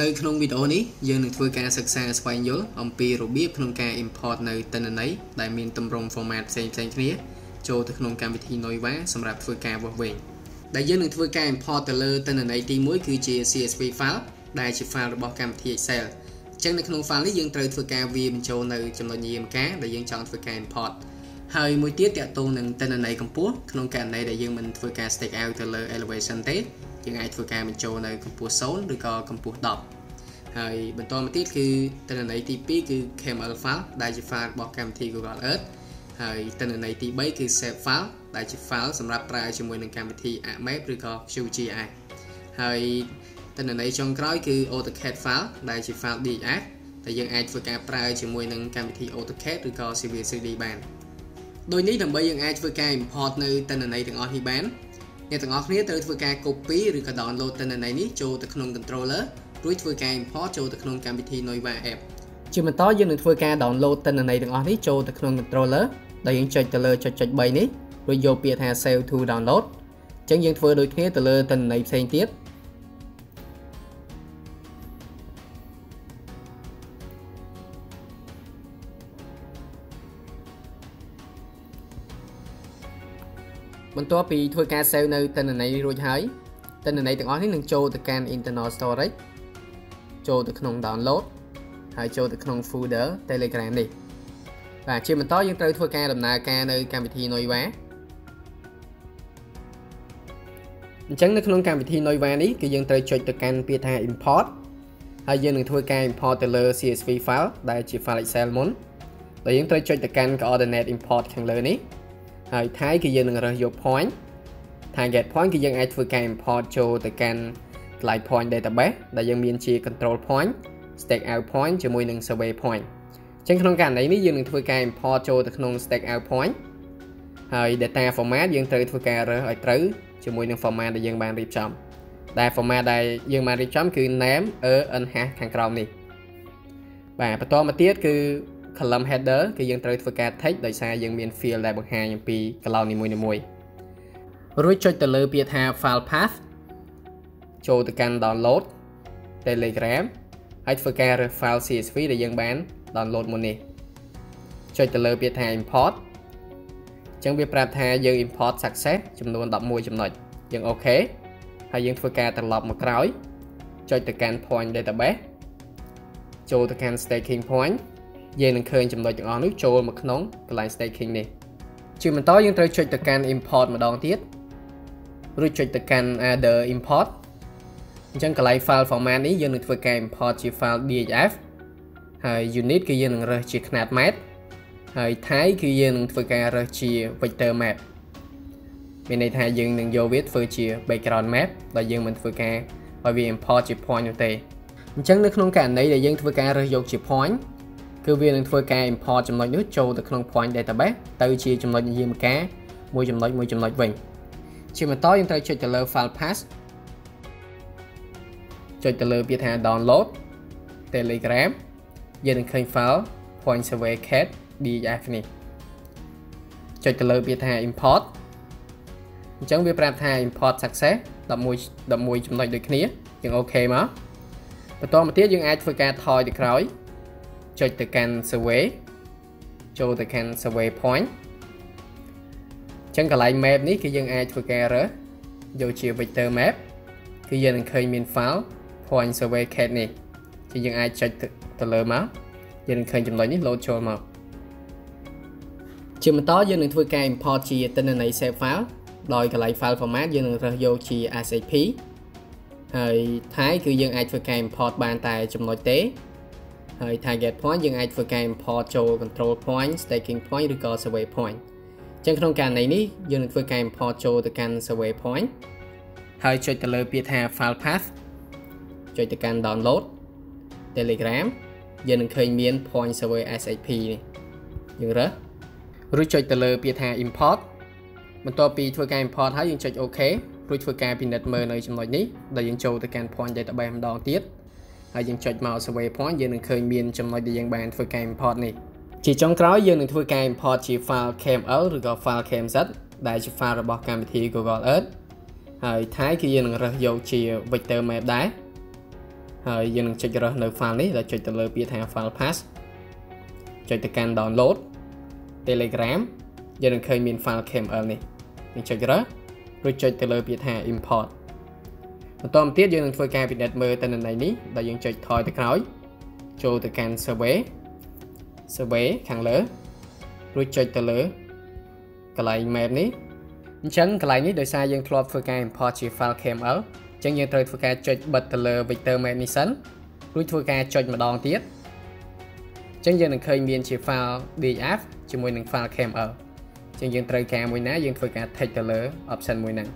នៅក្នុងវីដេអូនេះយើងនឹងធ្វើការសិក្សាស្វែងយល់អំពីរបៀបក្នុងការ import នៅទិន្នន័យដែលមានទម្រង់ format ផ្សេងៗគ្នាចូលទៅក្នុងកម្មវិធី Noiva សម្រាប់ធ្វើការវាស់វែងដែលយើងនឹងធ្វើការ import ទៅលើទិន្នន័យទី1គឺជា CSV file ដែលជា file របស់កម្មវិធី Excel អញ្ចឹងនៅក្នុង file នេះយើងត្រូវធ្វើការវាបញ្ចូលនៅចំណុចនិយមការដែលយើងចង់ធ្វើការ import ហើយមួយទៀតតកតងនឹងទិន្នន័យកម្ពស់ក្នុងករណីដែលយើងមិនធ្វើការ stick out ទៅលើ elevation ទេយើងអាចធ្វើការបញ្ចូលនៅកម្ពស់0ឬក៏កម្ពស់10 ហើយបន្តមកទៀតគឺទិន្នន័យទី2គឺ KML file ដែលជា file របស់កម្មវិធី Google Earth ហើយទិន្នន័យទី3គឺ save file ដែលជា file សម្រាប់ប្រើជាមួយនឹងកម្មវិធី AMAP ឬក៏ QGIS ហើយទិន្នន័យចុងក្រោយគឺ AutoCAD file ដែលជា file DX ដែលយើងអាចធ្វើការប្រើជាមួយនឹងកម្មវិធី AutoCAD ឬក៏ Civil 3D បានដូចនេះដើម្បីយើងអាចធ្វើការ import នៅទិន្នន័យទាំងអស់នេះបានអ្នកទាំងអស់គ្នាត្រូវធ្វើការ copy ឬក៏ download ទិន្នន័យនេះចូលទៅក្នុង controller រួចធ្វើការ import ចូលទៅក្នុងកម្មវិធី Noiva app ជាបន្តយើងនឹងធ្វើការ download ទិន្នន័យទាំងអស់នេះចូលទៅក្នុង controller ដែលយើងចុចទៅលើចុចចុច3នេះរួចយកពាក្យថា save to download អញ្ចឹងយើងធ្វើដូចគ្នាទៅលើទិន្នន័យផ្សេងទៀតបន្ទាប់ពីធ្វើការ save នៅទិន្នន័យរួចហើយទិន្នន័យទាំងអស់នេះនឹងចូលទៅកាន់ internal storage ចូលទៅក្នុង download ហើយចូលទៅក្នុង folder Telegram នេះបាទជាបន្តយើងត្រូវធ្វើការដំណើរការនៅកម្មវិធី Noiva អញ្ចឹងនៅក្នុងកម្មវិធី Noiva នេះគឺយើងត្រូវចុចទៅកាន់ពាក្យថា import ហើយយើងនឹងធ្វើការ import ទៅលើ CSV file ដែលជា file Excel មុនដែលយើងត្រូវចុចទៅកាន់ coordinate import ខាងលើនេះហើយ type គឺយើងនឹងរើសយក point target point គឺយើងអាចធ្វើការ import ចូលទៅកាន់ កន្លែង point database ដែលយើងមានជា control point stack out point ជាមួយនឹង survey point អញ្ចឹងក្នុងករណីនេះយើងនឹងធ្វើការ import ចូលទៅក្នុង stack out point ហើយ data format យើងត្រូវធ្វើការរើសឲ្យត្រូវជាមួយនឹង format ដែលយើងបានរៀបចំដែល format ដែលយើងបានរៀបចំគឺ name er n hash ខាងក្រោមនេះបាទបន្តមកទៀតគឺ column header គឺយើងត្រូវធ្វើការ text ដោយសារយើងមាន field ដែលបង្ហាញអំពី column នីមួយៗរួចចុចទៅលើពាក្យថា file path ចូលទៅកាន់ download Telegram ហើយធ្វើការរើស file CSV ដែលយើងបាន download មុននេះចុចទៅលើពាក្យថា import អញ្ចឹងវាប្រាប់ថាយើង import success ចំនួន11ចំណុចយើងអូខេហើយយើងធ្វើការត្រឡប់មកក្រោយចុចទៅកាន់ point database ចូលទៅកាន់ staking point យើងនឹងឃើញចំណុចទាំងអស់នោះចូលមកក្នុងកន្លែង staking នេះជាបន្តយើងត្រូវចុចទៅកាន់ import ម្ដងទៀតរួចចុចទៅកាន់ other import អញ្ចឹងកន្លែង file format នេះយើងនឹងធ្វើការ import ជា file DHF ហើយ unit គឺយើងនឹងរើសជាຂະຫນាតម៉ែត្រហើយ type គឺយើងនឹងធ្វើការរើសជា vector map មានន័យថាយើងនឹងយកវាធ្វើជា background map ដែលយើងមិនធ្វើការឲ្យវា import ជា point នោះទេអញ្ចឹងនៅក្នុងករណីដែលយើងធ្វើការរើសយកជា point គឺវានឹងធ្វើការ import ចំណុចនោះចូលទៅក្នុង point database ទៅជាចំណុចនិយាមការមួយចំណុចមួយចំណុចវិញជាបន្តយើងត្រូវចុចទៅលើ file path ចុចទៅលើពាក្យថា download Telegram យើងនឹងឃើញ file point survey cat df នេះចុចទៅលើពាក្យថា import អញ្ចឹងវាប្រាប់ថា import success 11 11ចំណុចដូចគ្នាយើងអូខេមកបន្តមកទៀតយើងអាចធ្វើការថយទៅក្រោយចុចទៅកាន់ survey ចូលទៅកាន់ survey point អញ្ចឹងកន្លែង map នេះគឺយើងអាចធ្វើការរើសយកជា vector map គឺយើងនឹងឃើញមាន file point survey cat នេះជាយើងអាចចុចទៅលើមកយើងនឹងឃើញចំណុចនេះ load ចូលមកជាបន្តយើងនឹងធ្វើការ import ជាទិន្នន័យ save file ដោយកន្លែង file format យើងនឹងរើសយកជា SAP ហើយ type គឺយើងអាចធ្វើការ import បានតែចំណុចទេហើយ target point យើងអាចធ្វើការ import ចូល control point staking point ឬក៏ survey point អញ្ចឹងក្នុងករណីនេះយើងនឹងធ្វើការ import ចូលទៅកាន់ survey point ហើយចុចទៅលើពាក្យថា file path ចុចទៅកាន់ download Telegram យើងនឹងឃើញមាន point server SHP នេះយើងរើសរួចចុចទៅលើពាក្យថា import បន្ទាប់ពីធ្វើការ import ហើយយើងចុច OK រួចធ្វើការពិនិត្យមើលនៅចំណុចនេះដែលយើងចូលទៅកាន់ point database ម្ដងទៀតហើយយើងចុចមក survey point យើងនឹងឃើញមានចំណុចដែលយើងបានធ្វើការ import នេះជាចុងក្រោយយើងនឹងធ្វើការ import ជា file KML ឬក៏ file KMZ ដែលជា file របស់កម្មវិធី Google Earth ហើយ type គឺយើងនឹងរើសយកជា vector map ដែរ ហើយយើងនឹងចុចរើសនៅ file នេះដែលចុចទៅលើពាក្យថា file path ចុចទៅកាន់ download Telegram យើងនឹងឃើញមាន file KML នេះយើងចុចរើសរួចចុចទៅលើពាក្យថា import បន្តមកទៀតយើងនឹងធ្វើការពិនិត្យមើលតនន័យនេះដែលយើងចុចថយទៅក្រោយចូលទៅកាន់ survey survey ខាងលើរួចចុចទៅលើកន្លែង map នេះអញ្ចឹងកន្លែងនេះដោយសារយើងធ្លាប់ធ្វើការ import ជា file KML អញ្ចឹងយើងត្រូវធ្វើការចុចបិទទៅលើ vector map នេះសិនរួចធ្វើការចុចម្ដងទៀតអញ្ចឹងយើងនឹងឃើញមានជា file DHF ជាមួយនឹង file KML អញ្ចឹងយើងត្រូវការមួយណាយើងធ្វើការ tick ទៅលើ option មួយហ្នឹង